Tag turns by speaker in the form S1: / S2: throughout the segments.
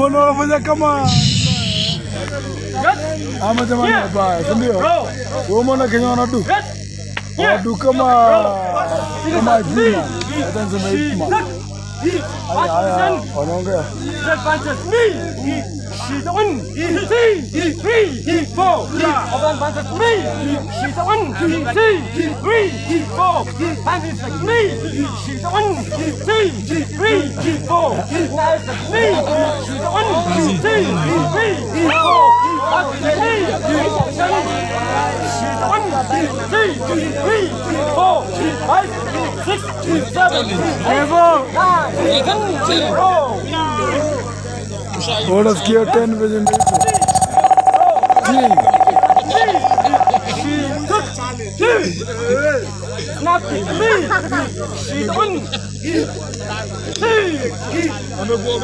S1: mbona wanafanya kama ama jamani wabaya, si ndio? Wewe umeona Kenya wanadu wanadu kama kama jima hata niseme wanaongea.
S2: she's a one, E, C, E, three, E, four, E, all the bands me, she's a one, E, C, E, three, E, four, E, five is like me, she's a one, E, C, E, three, E, four, E, is like me, she's a one, E, C, E, three, E, four, E, is like me, she's a one, E, C, E, three, E, four, E, five, six,
S1: Oraz kijo ten będzie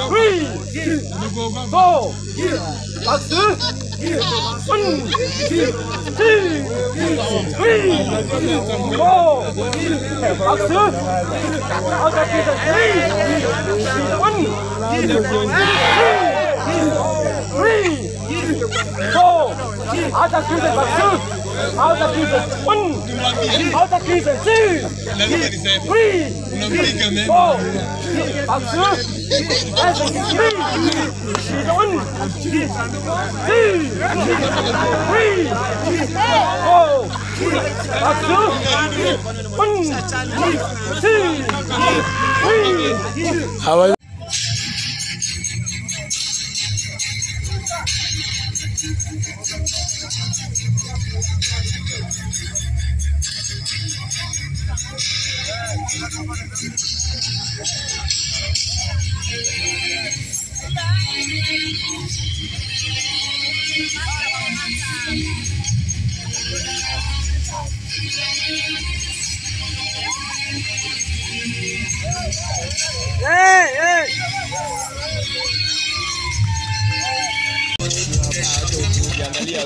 S2: Three, three, four, out of prison, two, out of prison, one, out of prison,
S1: Hey,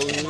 S3: hey.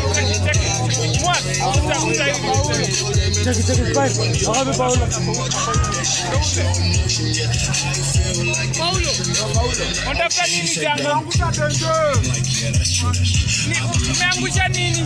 S3: it. I'll have it ball. Paulo, unataka nini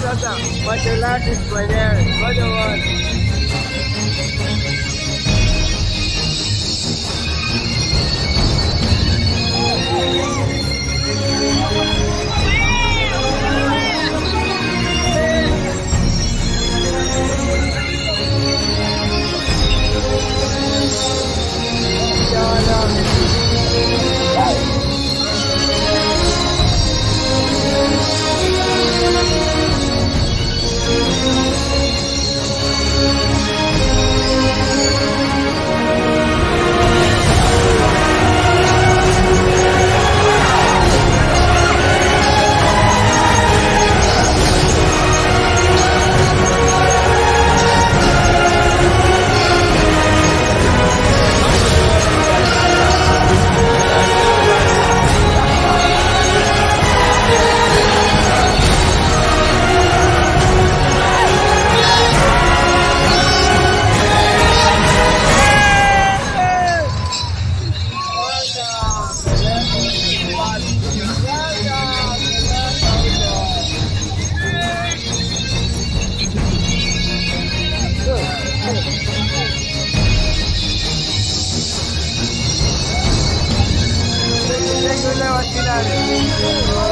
S4: Yo sasa, martial artist mwenyewe. Ngoja uone. Yule wa Dale.